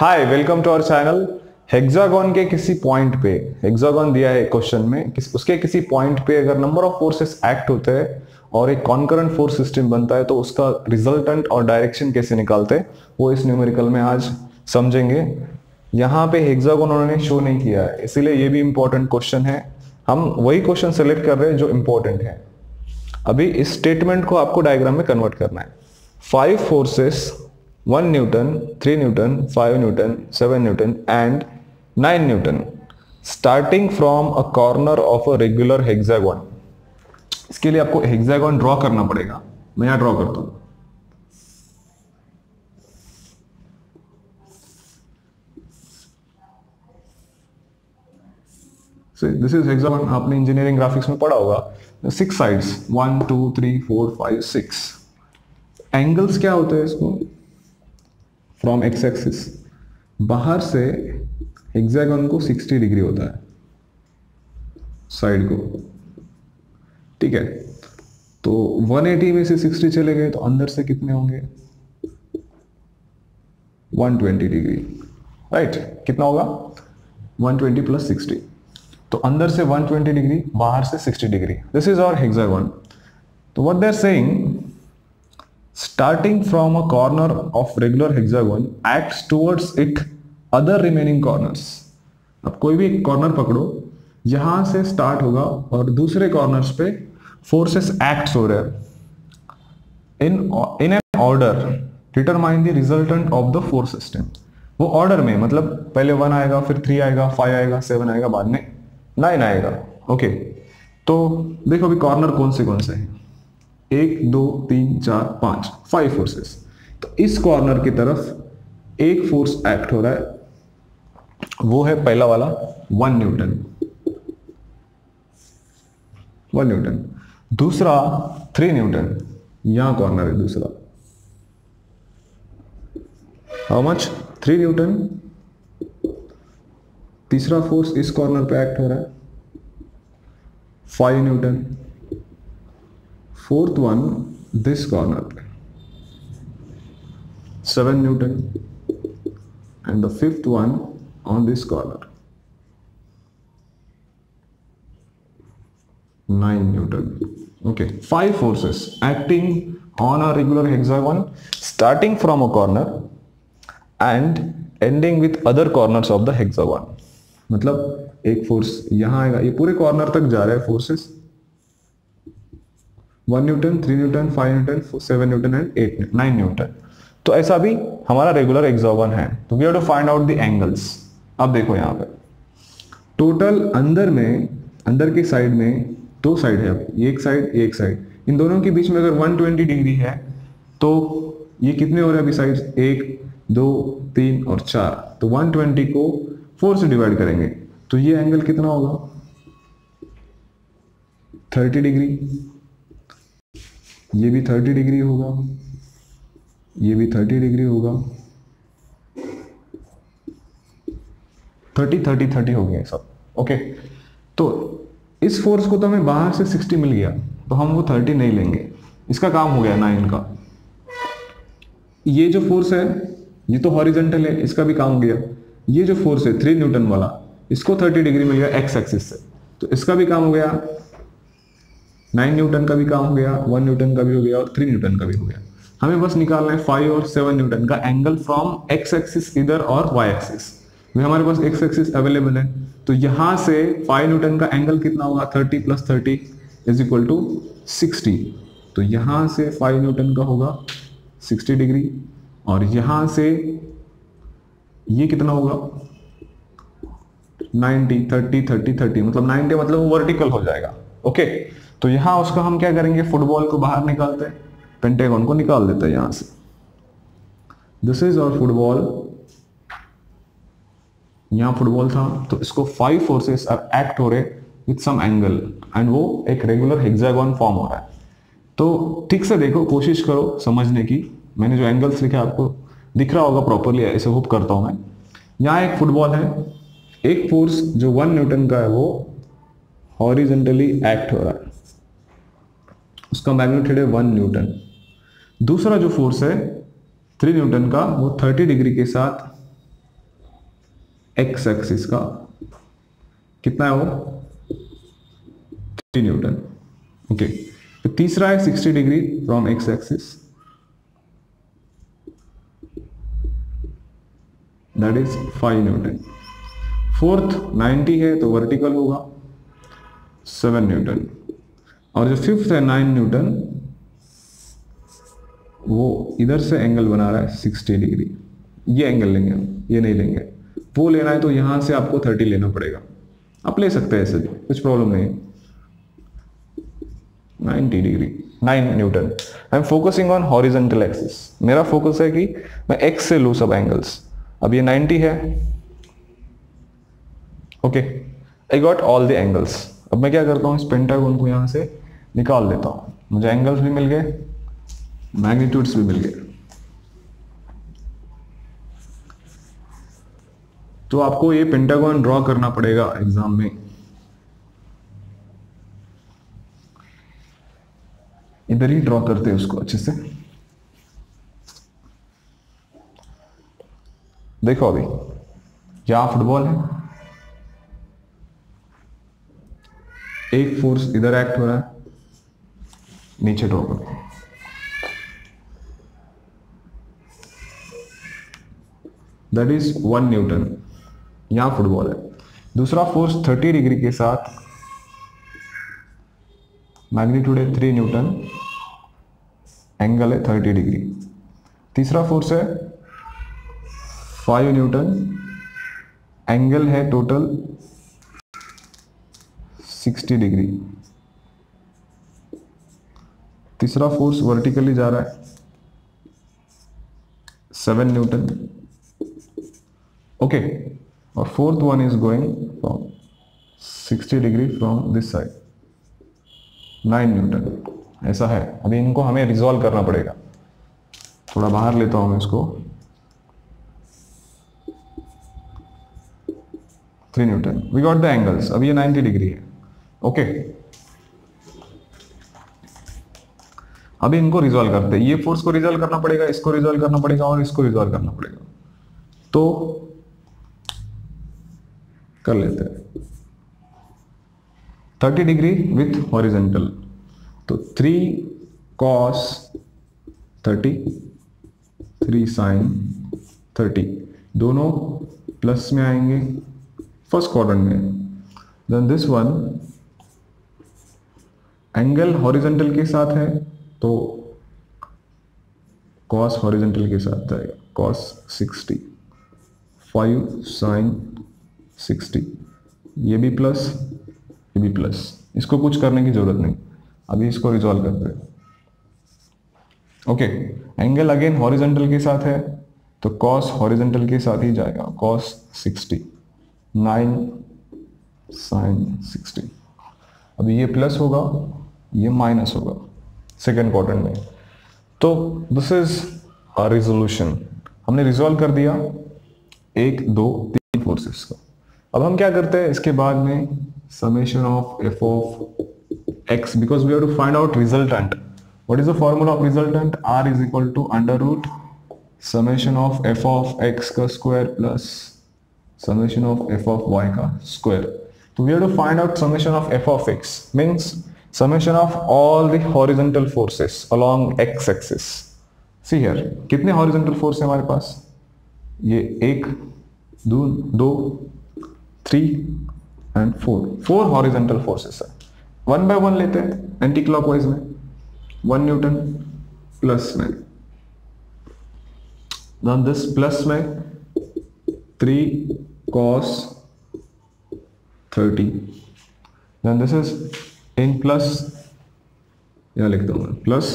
Hi welcome to our channel hexagon के किसी point पे हेक्सागन दिया है क्वेश्चन में किस, उसके किसी पॉइंट पे अगर नंबर ऑफ़ फोर्सेस एक्ट होते हैं और एक कॉन्करेंट फोर्स सिस्टम बनता है तो उसका रिजल्टेंट और डायरेक्शन कैसे निकालते हैं वो इस न्यूमेरिकल में आज समझेंगे। यहाँ पे हेक्सागन उन्होंने शो नहीं किया है इसीलिए ये भी इंपॉर्टेंट क्वेश्चन है। हम वही क्वेश्चन सेलेक्ट कर रहे हैं जो इंपॉर्टेंट है। अभी इस स्टेटमेंट को आपको डायग्राम में कन्वर्ट करना है। Five forces one newton three newton five newton seven newton and nine newton starting from a corner of a regular hexagon इसके लिए आपको हेक्सागन ड्रॉ करना पड़ेगा। मैं यहाँ ड्रॉ करता हूँ। दिस इज़ हेक्सागन आपने इंजीनियरिंग ग्राफिक्स में पढ़ा होगा। Six sides one two three four five six angles क्या होते हैं इसको? फ्रॉम एक्स एक्सिस बाहर से हेक्सागन को 60 डिग्री होता है साइड को। ठीक है? तो 180 में से 60 चले गए तो अंदर से कितने होंगे? 120 डिग्री राइट कितना होगा? 120 प्लस 60 तो अंदर से 120 डिग्री बाहर से 60 degree this is our hexagon तो what they are saying starting from a corner of regular hexagon, acts towards it other remaining corners. अब कोई भी एक कॉर्नर पकड़ो, यहाँ से स्टार्ट होगा और दूसरे कॉर्नर्स पे फोर्सेस एक्ट्स हो रहे हैं। In in an order determine the resultant of the force system वो ऑर्डर में मतलब पहले वन आएगा, फिर थ्री आएगा फाइव आएगा सेवन आएगा, बाद में नाइन आएगा। ओके तो देखो अभी कॉर्नर कौन से कौन से हैं। एक, दो, तीन, चार, पाँच फाइव फोर्सेस तो इस कॉर्नर की तरफ़ एक फोर्स एक्ट हो रहा है। वो है पहला वाला वन न्यूटन वन न्यूटन दूसरा थ्री न्यूटन यहाँ कॉर्नर है दूसरा। हाउ मच थ्री न्यूटन तीसरा फोर्स इस कॉर्नर पे एक्ट हो रहा है। Five newton fourth one this corner seven newton and the fifth one on this corner. Nine newton. Okay, five forces acting on a regular hexagon, starting from a corner and ending with other corner of the hexagon. मतलब एक force यहाँ आएगा, ये पूरे corner तक जा रहे हैं forces. One newton, three newton, five newton seven newton and eight nine newton. तो ऐसा भी हमारा रेगुलर एक्सॉगन है। तो we have to find out the angles अब देखो यहाँ पे। टोटल अंदर में, अंदर की साइड में दो साइड है एक साइड एक साइड इन दोनों के बीच में अगर 120 डिग्री है तो ये कितने हो रहे हैं अभी साइड एक, दो, तीन और चार। तो 120 को फोर से डिवाइड करेंगे। तो ये एंगल कितना होगा? 30 डिग्री। ये भी थर्टी डिग्री होगा। ये भी थर्टी डिग्री होगा। थर्टी थर्टी थर्टी हो गया सब। ओके। तो इस फोर्स को तो हमें बाहर से सिक्सटी मिल गया तो हम वो थर्टी नहीं लेंगे। इसका काम हो गया नाइन का। ये जो फोर्स है, ये तो हॉरिजेंटल है, इसका भी काम हो गया। ये जो फोर्स है, थ्री न्यूटन वाला, इसको थर्टी डिग्री मिल गया एक्स एक्सिस से। तो इसका भी काम हो गया। नाइन न्यूटन का भी काम हो गया, वन न्यूटन का भी हो गया और थ्री न्यूटन का भी हो गया। हमें बस निकालना है फाइव और सेवन न्यूटन का एंगल फ्रॉम एक्स एक्सिस इधर और वाई एक्सिस। हमारे पास एक्स एक्सिस अवेलेबल है। तो यहाँ से फाइव न्यूटन का एंगल कितना होगा? Thirty plus thirty is equal to sixty. तो यहाँ से फाइव न्यूटन का होगा सिक्सटी डिग्री। और यहाँ से ये कितना होगा? 90 30 30 30 मतलब 90 मतलब वर्टिकल हो जाएगा। ओके? तो यहाँ उसका हम क्या करेंगे? फुटबॉल को बाहर निकालते हैं। पेंटेगन को निकाल देते हैं यहाँ से। दिस इज़ और फुटबॉल यहाँ फुटबॉल था। तो इसको फाइव फोर्सेस अब एक्ट हो रहे विथ सम एंगल एंड वो एक रेगुलर हेक्सागन फॉर्म हो रहा है। तो ठीक से देखो, कोशिश करो समझने की। मैंने जो एंगल्स लिखे आपको दिख रहा होगा प्रॉपरली ऐसे होप करता हूँ मैं। यहाँ एक फुटबॉल है। एक फोर्स जो वन न्यूटन का है, वो हॉरिजेंटली एक्ट हो रहा है। उसका मैग्नीट्यूड है वन न्यूटन दूसरा जो फोर्स है थ्री न्यूटन का, वो थर्टी डिग्री के साथ एक्स एक्सिस का. कितना है वो? थ्री न्यूटन ओके तो तीसरा है 60 degree from X axis that is five newton fourth 90 है तो वर्टिकल होगा. सेवन न्यूटन और जो फिफ्थ है नाइन न्यूटन वो इधर से एंगल बना रहा है 60 डिग्री ये एंगल लेंगे हम, ये नहीं लेंगे. वो लेना है तो यहाँ से आपको 30 लेना पड़ेगा. आप ले सकते हैं ऐसे भी, कुछ प्रॉब्लम नहीं 90 degree 9 newton I am focusing on horizontal axis मेरा फोकस है कि मैं एक्स से लू सब एंगल्स अब ये 90 है. Okay I got all the angles अब मैं क्या करता हूँ, इस पेंटागन को यहाँ से निकाल देता हूँ। मुझे एंगल्स भी मिल गए मैग्नीट्यूड्स भी मिल गए। तो आपको ये पेंटागन ड्रॉ करना पड़ेगा एग्ज़ाम में। इधर ही ड्रॉ करते हैं उसको अच्छे से। देखो अभी यहाँ फुटबॉल है? एक फोर्स इधर एक्ट हो रहा है। नीचे ड्रॉ करते हैं दैट इज़ वन न्यूटन यहाँ फुटबॉल है। दूसरा फोर्स 30 डिग्री के साथ। मैग्नीट्यूड है थ्री न्यूटन एंगल है 30 डिग्री तीसरा फोर्स है फाइव न्यूटन एंगल है टोटल 60 डिग्री तीसरा फोर्स वर्टिकली जा रहा है। Seven newton. ओके और fourth one is going from 60 degree from this side. Nine newton. ऐसा है। अभी इनको हमें रिजॉल्व करना पड़ेगा। थोड़ा बाहर लेता हूँ मैं इसको। Three newton. We got the angles अब ये 90 डिग्री है। ओके अभी इनको रिजॉल्व करते हैं। ये फोर्स को रिजॉल्व करना पड़ेगा, इसको रिजॉल्व करना पड़ेगा और इसको रिजॉल्व करना पड़ेगा। तो कर लेते हैं। 30 डिग्री विथ हॉरिजेंटल तो थ्री कॉस 30 थ्री साइन 30 दोनों प्लस में आएँगे फ़र्स्ट क्वाड्रेंट में। Then this one angle horizontal के साथ है। तो कॉस हॉरिजेंटल के साथ जाएगा। कॉस 60 फाइव साइन 60 ये भी प्लस ये भी प्लस इसको कुछ करने की ज़रूरत नहीं। अभी इसको रिजॉल्व करते हैं। ओके एंगल अगेन हॉरिजेंटल के साथ है तो कॉस हॉरिजेंटल के साथ ही जाएगा। कॉस 60 9 साइन 60 अभी ये प्लस होगा, ये माइनस होगा। सेकेंड क्वाड्रेंट में। तो दिस इज़ अ रिजोल्यूशन हमने रिजोल्व कर दिया एक, दो, तीन फोर्सेस का। अब हम क्या करते हैं? इसके बाद में summation of F of X because we have to find out resultant what is the formula of resultant R is equal to under root summation of F of X का square plus summation of F of Y का square तो we have to find out summation of F of X means summation of all the horizontal forces along X axis see here कितने horizontal force है हमारे पास? ये एक, दो दो three and four four horizontal forces है। वन बाय वन लेते हैं एंटी क्लॉकवाइज में। वन न्यूटन प्लस में। Then this प्लस में three cos thirty then this is ten plus यहाँ लिखता हूँ plus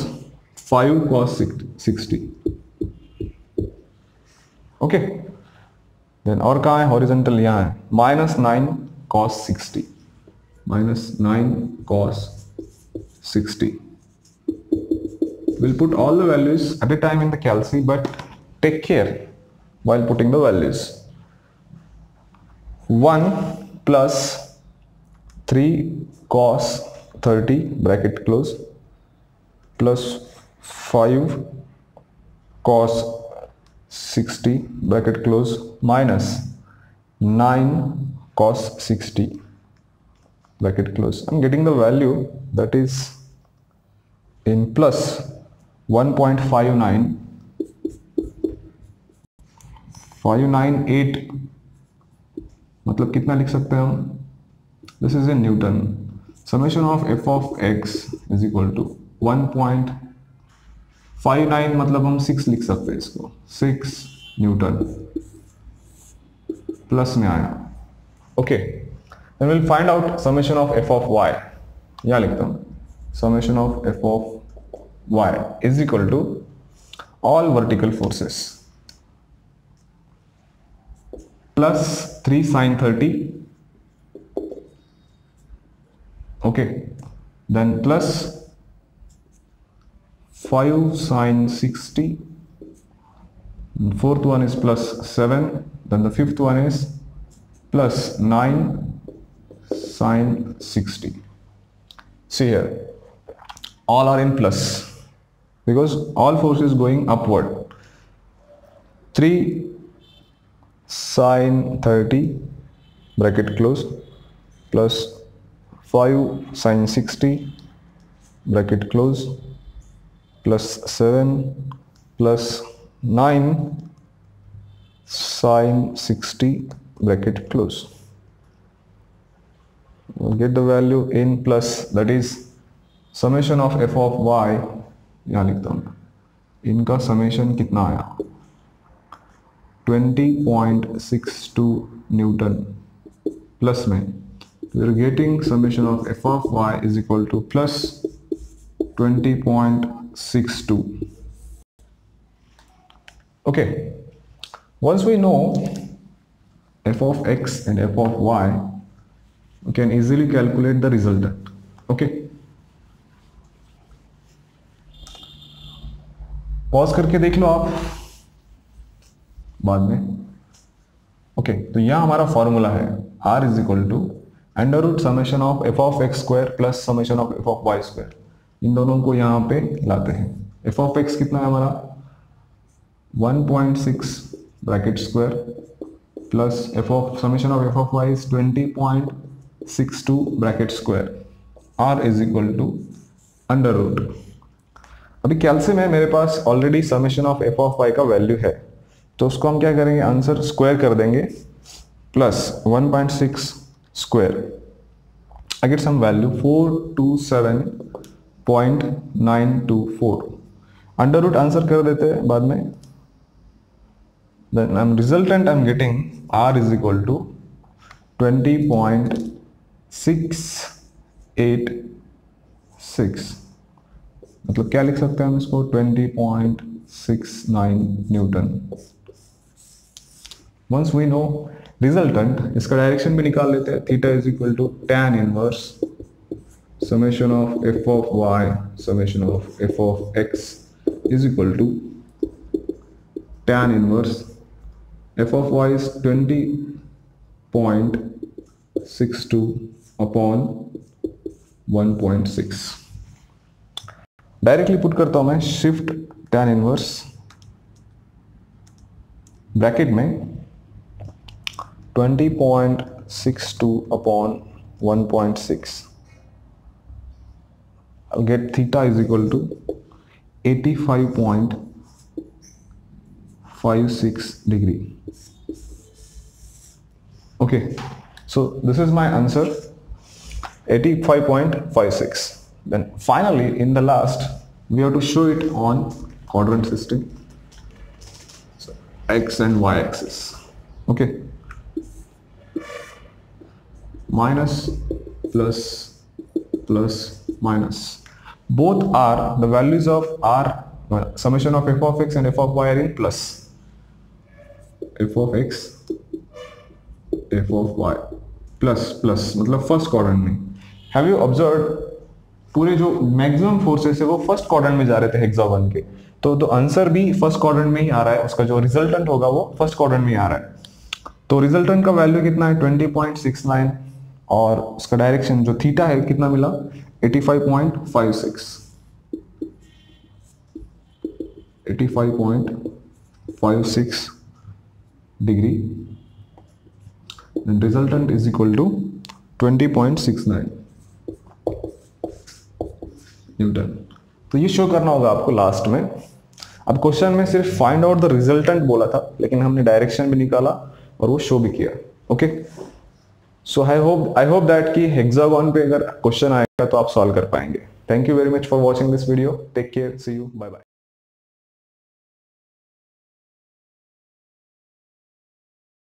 five cos sixty okay then और कहा है? हॉरिजेंटल यहाँ है. Minus nine cos sixty minus nine cos sixty will put all the values at a time in the calci but take care while putting the values one plus three cos 30 bracket close plus 5 cos 60 bracket close minus 9 cos 60 bracket close i'm getting the value that is in plus 1.59 598 मतलब कितना लिख सकते हैं हम this is a newton summation of F of X is equal to 1.59 मतलब हम six लिख सकते हैं इसको। 6 न्यूटन प्लस में आया। Okay then will find out summation of F of Y यहाँ लिखता हूँ। Summation of F of Y is equal to all vertical forces plus 3 sine 30 okay. Then plus 5 sine 60 fourth one is plus 7 then the fifth one is plus 9 sine 60 see here. All are in plus because all force is going upward. 3 sine 30 bracket close plus 5 sine 60 bracket close plus 7 plus 9 sine 60 bracket close we'll get the value in plus that is summation of f of y यहाँ लिखता हूँ इनका summation कितना आया 20.62 newton plus में we are getting summation of f of y is equal to plus 20.62 okay once we know f of x and f of y we can easily calculate the resultant okay pause करके देख लो आप बाद में okay okay, तो यहाँ हमारा formula है r is equal to under root summation of F of X square plus summation of F of Y square इन दोनों को यहाँ पे लाते हैं। एफ़ ऑफ़ एक्स कितना है हमारा? 1.6 bracket square plus F of summation of F of Y is 20.62 bracket square. R is equal to under root अभी calcium है, मेरे पास already summation of F of Y का वैल्यू है। तो उसको हम क्या करेंगे? आंसर स्क्वायर कर देंगे। Plus 1.6 square I get some value 427.924 under root answer कर देते हैं बाद में. Then I'm resultant, I'm getting R is equal to 20.686 मतलब क्या लिख सकते हैं हम इसको? 20.69 newton once we know resultant इसका डायरेक्शन भी निकाल लेते हैं theta is equal to tan inverse summation of F of Y summation of F of X is equal to tan inverse F of Y is twenty point six two upon one point six directly put करता हूँ मैं shift tan inverse bracket में 20.62 upon 1.6 I'll get theta is equal to 85.56 degree. Okay so this is my answer 85.56 then finally in the last we have to show it on quadrant system. So x and y axis. Okay minus plus plus minus. Both are the values of r well, summation of f of x and f of y are in plus. F of x f of y. Plus plus मतलब first quadrant में. Have you observe पूरे जो maximum forces है वो first quadrant में जा रहे थे हेक्सागन के? तो तो आंसर भी फ़र्स्ट क्वाड्रेंट में ही आ रहा है. उसका जो रिजल्टेंट होगा वो फ़र्स्ट क्वाड्रेंट में ही आ रहा है. तो रिजल्टेंट का वैल्यू कितना है? 20.69 और उसका डायरेक्शन जो थीटा है, कितना मिला? 85.56 85.56 degree resultant is equal to 20.69 newton तो ये शो करना होगा आपको लास्ट में। अब क्वेश्चन में सिर्फ़ फाइंड आउट द रिजल्टेंट बोला था, लेकिन हमने डायरेक्शन भी निकाला और वो शो भी किया okay so I hope I hope that कि हेक्सागोन पे अगर क्वेश्चन आएगा तो आप सॉल्व कर पाएँगे. Thank you very much for watching this video take care see you bye bye